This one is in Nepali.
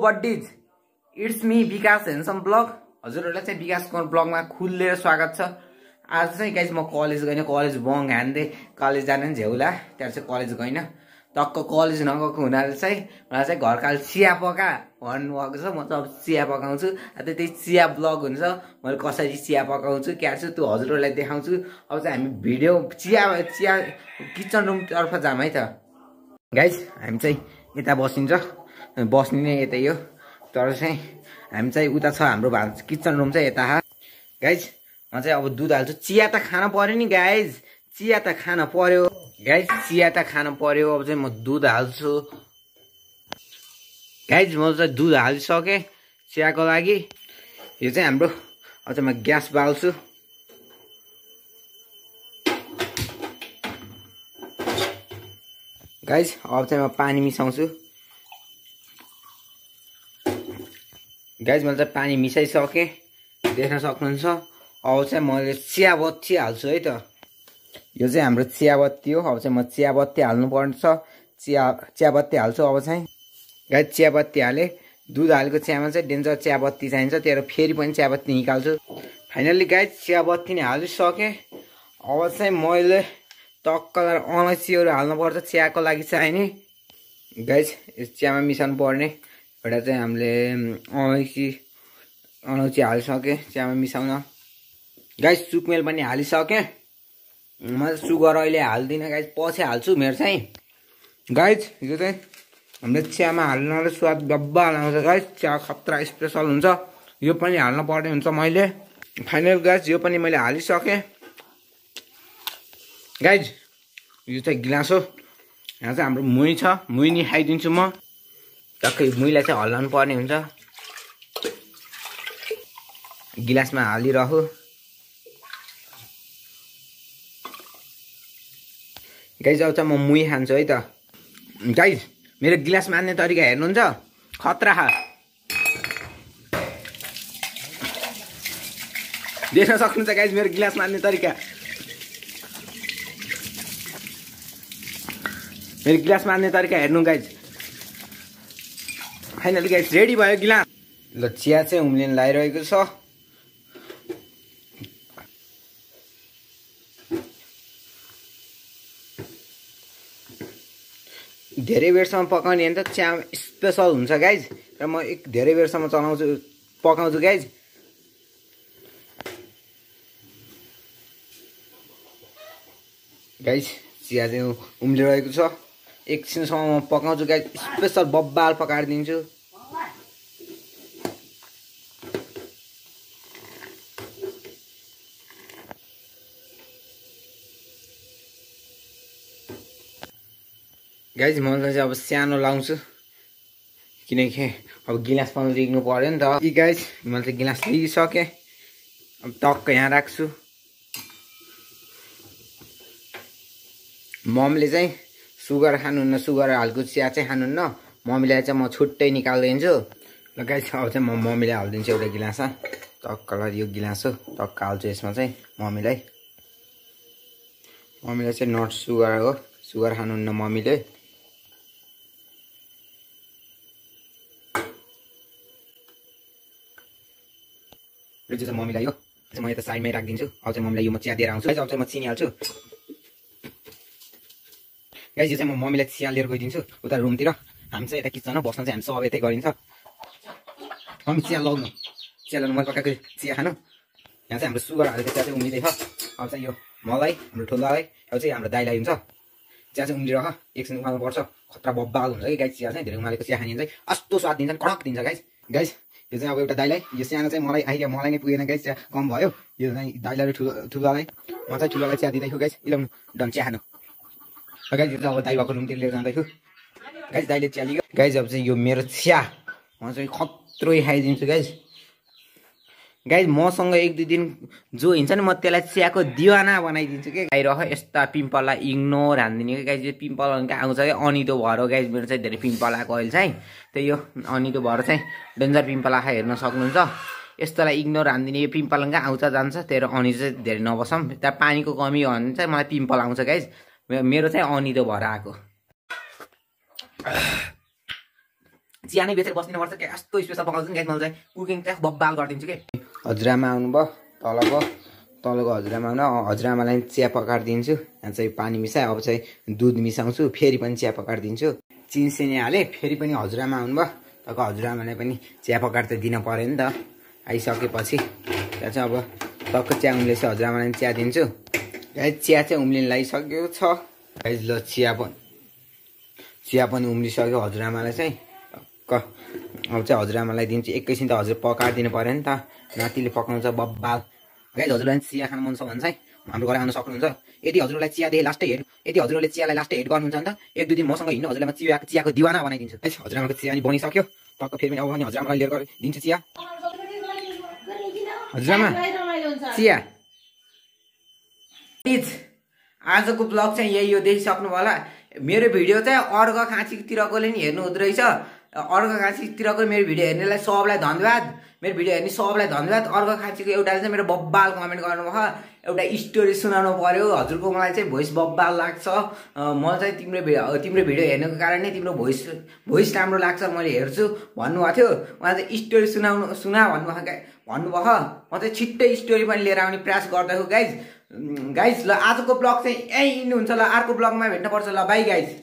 Buddies it's me Vikas handsome blog हजुरहरूलाई चाहिँ विकासको ब्लगमा खुलेर स्वागत छ। आज चाहिँ गाइज म कलेज गइनँ कलेज बङ हान्दै। कलेज जाने नि झेउला त्यहाँ चाहिँ कलेज गइनँ। टक्क कलेज नगएको हुनाले चाहिँ मलाई चाहिँ घरकाल चिया पका भन्नुभएको छ। म चाहिँ अब चिया पकाउँछु। अन्त त्यही चिया ब्लग हुन्छ। मैले कसरी चिया पकाउँछु क्या छु त्यो हजुरहरूलाई देखाउँछु। अब चाहिँ हामी भिडियो चिया चिया किचन रुमतर्फ जाऊँ है त। गाइज हामी चाहिँ यता बसिन्छ। बस्ने नै यतै हो। तर चाहिँ हामी चाहिँ उता छ हाम्रो भान्स किचन रुम चाहिँ यता गाइज म चाहिँ अब दुध हाल्छु। चिया त खान पर्यो नि गाइज चिया त खान पर्यो। गाइज चिया त खान पर्यो। अब चाहिँ म दुध हाल्छु। गाइज म चाहिँ दुध हालिसकेँ चियाको लागि। यो चाहिँ हाम्रो अब चाहिँ म ग्यास बाल्छु। गाइज अब चाहिँ म पानी मिसाउँछु। गाइज मैले चाहिँ पानी मिसाइसकेँ देख्न सक्नुहुन्छ? अब चाहिँ मैले चियाबत्ती हाल्छु है त। यो चाहिँ हाम्रो चियाबत्ती हो। अब चाहिँ म चियाबत्ती हाल्नुपर्छ चिया चियाबत्ती हाल्छु अब चाहिँ। गाई चियाबत्ती हालेँ। दुध हालेको चियामा चाहिँ डेन्जर चियाबत्ती चाहिन्छ। त्यही फेरि पनि चियाबत्ती निकाल्छु। फाइनल्ली गाई चियाबत्ती नै हालिसकेँ। अब चाहिँ मैले टक्कलाई अलैँचीहरू हाल्नुपर्छ चियाको लागि चाहिने। यस चियामा मिसाउनु पर्ने एउटा चाहिँ हामीले अलैँची अलैँची हालिसकेँ चियामा मिसाउन। गाइस सुकमेल पनि हालिसकेँ म सुगर अहिले हाल्दिनँ गाइस पछि हाल्छु मेरो चाहिँ। गाइस यो चाहिँ हामीले चियामा हाल्नाले स्वाद डब्बा हाल्नु गाइस चिया खतरा स्पेसल हुन्छ। यो पनि हाल्नु पर्ने हुन्छ मैले। फाइनल गाइस यो पनि मैले हालिसकेँ गाइज यो चाहिँ गिलास हो। यहाँ चाहिँ हाम्रो मुही छ। मुही नि खाइदिन्छु म। टक्कै मुहीलाई चाहिँ हल्लाउनु पर्ने हुन्छ। गिलासमा हालिरह। गाइज चाहिँ म मुही खान्छु है त। गाइज मेरो गिलास मान्ने तरिका हेर्नुहुन्छ। खतरा। खा देख्न सक्नुहुन्छ गाइज मेरो गिलास मान्ने तरिका। मेरो गिलास मान्ने तरिका हेर्नु गाइज। फाइनली गाइज रेडी भयो गिलास ल चिया चाहिँ उम्लिन लगाइरहेको छ। धेरै बेरसम्म पकाउने भने त चिया स्पेसल हुन्छ गाइज र म एक धेरै बेरसम्म चलाउँछु पकाउँछु गाइज गाइज चिया चाहिँ उम्लिरहेको छ। एकछिनसम्म म पकाउँछु गाई स्पेसल बब्बाल पकाएर दिन्छु गाइज मलाई चाहिँ अब सानो लाउँछु। किनकि अब गिलास पनि लिनु पऱ्यो नि त। यी गाइज मैले चाहिँ गिलास लिइसकेँ। अब टक्क यहाँ राख्छु। ममले चाहिँ सुगर खानुहुन्न सुगर हालको चिया चाहिँ खानुहुन्न। मम्मीलाई चाहिँ म छुट्टै निकालिदिन्छु। ल गाई अब चाहिँ म मम्मीलाई हालिदिन्छु एउटा गिलास टक्कलाई यो गिलास हो। टक्क हाल्छु यसमा चाहिँ मम्मीलाई। मम्मीलाई चाहिँ नट सुगर हो। सुगर खानुहुन्न मम्मीले। यो चाहिँ मम्मीलाई हो। म यता साइडमै राखिदिन्छु। अब चाहिँ मम्मीलाई यो म चिया दिएर आउँछु। अब चाहिँ म चिनी हाल्छु। गाइज यो चाहिँ म मम्मीलाई चिया लिएर गइदिन्छु। उता रुमतिर हामी चाहिँ यता किचनमा बस्न चाहिँ हामी सब यतै गरिन्छ। मम्मी चिया लगाउनु चिया लगाउनु मैले पकाएको चिया खानु। यहाँ चाहिँ हाम्रो सुगर हालेको चिया चाहिँ उम्लिँदैछ अब चाहिँ यो मलाई हाम्रो ठुलोलाई अब चाहिँ हाम्रो दाइलाई हुन्छ। चिया चाहिँ उम्लिरह एकछिन उमाल्नुपर्छ खतरा बब्बाल हुन्छ कि गाई चिया चाहिँ। धेरै उमालेको चिया खाने चाहिँ कस्तो स्वाद दिन्छ कडक दिन्छ गाइस। गाइस यो चाहिँ अब एउटा दाइलाई यो सानो चाहिँ मलाई आइडिया मलाई नै पुगेन गाइस। चिया कम भयो। यो चाहिँ दाइलाई ठुलो ठुलोलाई। म चाहिँ ठुलोलाई चिया दिँदैछु गाइस। इलाउनु डन चिया खानु। गाइज अब दाइ भएको रुमतिर लिएर जाँदैछु गाइज दाइले चिया गाइज अब चाहिँ यो मेरो चिया। म चाहिँ खत्रो खाइदिन्छु गाइज गाइज मसँग एक दुई दिन जो हिँड्छ नि म त्यसलाई चियाको दिवाना बनाइदिन्छु कि? गाई रह यस्ता पिम्पललाई इग्नोर हानिदिने कि? गाइज यो पिम्पल आउँछ कि? अनितो भएर गाइज मेरो चाहिँ धेरै पिम्पल आएको अहिले चाहिँ। त्यही यो अनितो भएर चाहिँ डेन्जर पिम्पल आएको हेर्न सक्नुहुन्छ। यस्तोलाई इग्नोर हानिदिने यो पिम्पल कहाँ आउँछ जान्छ। त्यही अनि चाहिँ धेरै नबसौँ त्यहाँ पानीको कमी हो भने चाहिँ मलाई पिम्पल आउँछ गाइज मेरो चाहिँ अनिदो भएर आएको। चिया नै बेचेर बस्दिनुपर्छ क्या यस्तो स्पेसल पकाउँछ नि गाइज मैले चाहिँ कुकिङ चाहिँ बब्बाल गरिदिन्छु कि? हजुरआमा आउनुभयो तलको तलको हजुरआमा आउनु हजुरआमालाई चिया पकाएर दिन्छु। यहाँ चाहिँ पानी मिसाएँ अब चाहिँ दुध मिसाउँछु फेरि पनि चिया पकाएर दिन्छु। चिनसिनी हालेँ फेरि पनि हजुरआमा आउनुभयो। तलको हजुरआमालाई पनि चिया पकाएर त दिन पऱ्यो नि त। आइसकेपछि त्यहाँ चाहिँ अब टक्क चिया उम्लेपछि हजुरआमालाई चिया दिन्छु। चिया चाहिँ उम्लिन लागिसकेको छ। गाइज ल चिया पनि चिया पनि उम्लिसक्यो हजुरआमालाई चाहिँ। टक्क अब चाहिँ हजुरआमालाई दिन्छु। एकैछिन त हजुर पकाएर दिनु पऱ्यो नि त। नातिले पकाउँछ बब्बाल। गाइज हजुरलाई चिया खानु मन छ भने चाहिँ हाम्रो घर आउनु सक्नुहुन्छ। यदि हजुरलाई चियादेखि लास्टै हेड यदि हजुरले चियालाई लास्टै हेड गर्नुहुन्छ भने त एक दुई दिन मसँग हिँड्नु हजुरलाई म चिया चियाको दिवाना बनाइदिन्छु। हजुरआमाको चिया पनि बनिसक्यो। टक्क फेरि पनि अब भने हजुरआमालाई लिएर दिन्छु चिया। हजुरआमा चिया। प्लिज आजको ब्लग चाहिँ यही हो देखिसक्नु होला मेरो भिडियो चाहिँ अर्घ खाँचीतिरकोले नि हेर्नु हुँदो रहेछ। अर्घ खाँचीतिरको मेरो भिडियो हेर्नेलाई सबलाई धन्यवाद। मेरो भिडियो हेर्ने सबलाई धन्यवाद। अर्घ खाँचीको एउटाले चाहिँ मेरो बब्बाल कमेन्ट गर्नुभयो। एउटा स्टोरी सुनाउनु पर्यो। हजुरको मलाई चाहिँ भोइस बब्बाल लाग्छ। मलाई चाहिँ तिम्रो तिम्रो भिडियो हेर्नुको कारण नै तिम्रो भोइस भोइस राम्रो लाग्छ मैले हेर्छु भन्नुभएको थियो। उहाँ चाहिँ स्टोरी सुनाउनु सुना भन्नुभयो भन्नुभयो। म चाहिँ छिट्टै स्टोरी पनि लिएर आउने प्रयास गर्दैछु गाइज गाइज ल आजको ब्लग चाहिँ यहीँ इन्ड हुन्छ ल अर्को ब्लगमा भेट्नुपर्छ ल बाई गाइज